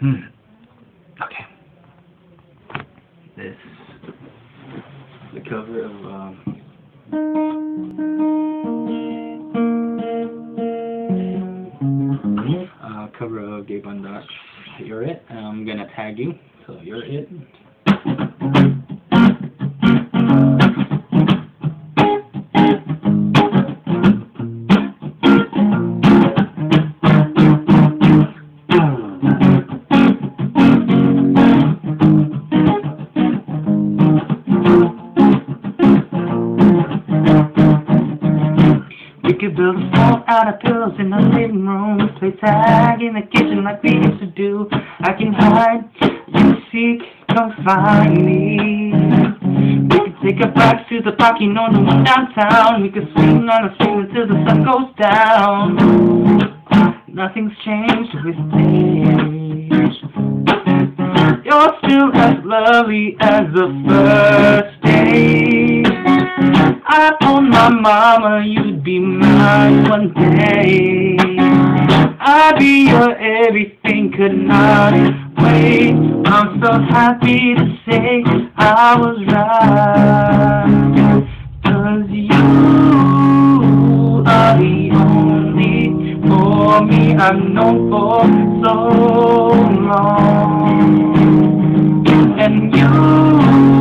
Hmm. Okay. This the cover of um uh cover of Gabe Bondoc. You're it. I'm gonna tag you, so you're it. Build a fort out of pillows in the living room. Play tag in the kitchen like we used to do. I can hide, you seek, come find me. We could take a bike to the park, you know the one downtown. We could swing on the swing until the sun goes down. Nothing's changed with age. You're still as lovely as the first day. I told my mama you'd be mine one day. I'd be your everything, could not wait. I'm so happy to say I was right. Cause you are the only for me I've known for so long. And you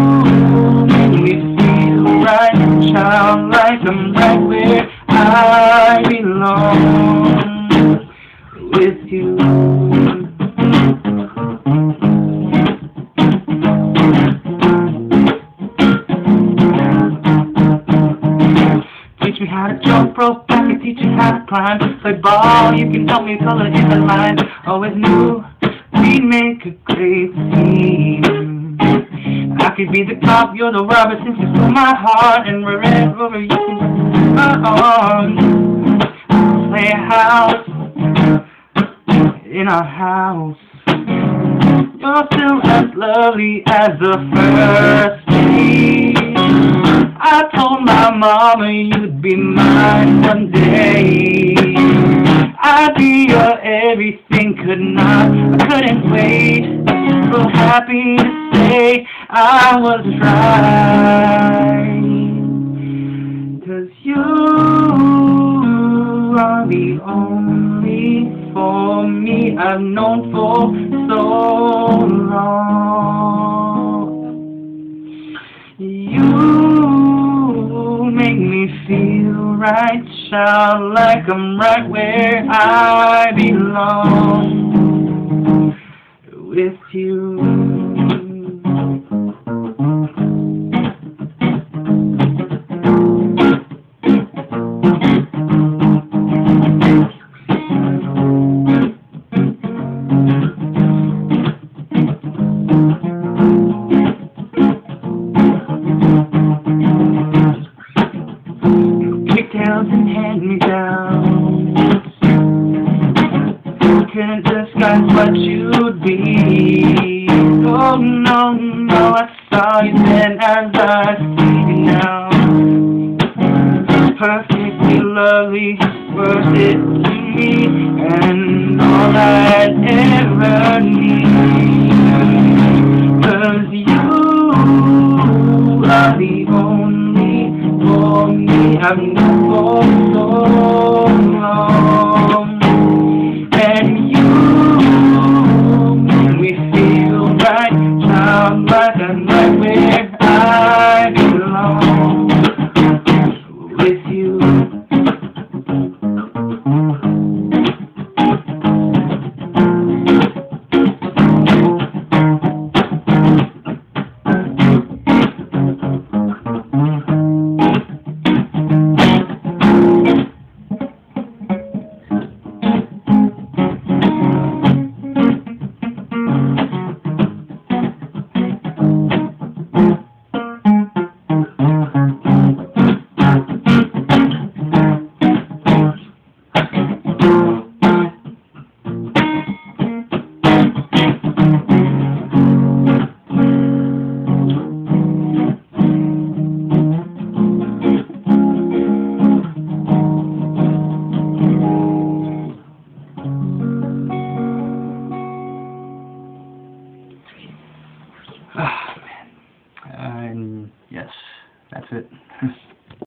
jump rope, I can teach you how to climb. Play ball, you can help me color in the line. Always knew we'd make a great team. I could be the cop, you're the robber, since you stole my heart, and wherever you can my arms. Play house in our house. You're still as lovely as the first day. I told my mama you'd be mine one day. I'd be your everything, could not, I couldn't wait. So happy to say I was right. Cause you are the only for me I've known for so long. Feel right, shout like I'm right where I belong with you. Oh no, no, I saw you then. I see you now. Perfectly lovely, worth it to me And all I'd ever need. Cause you are the only me. I've known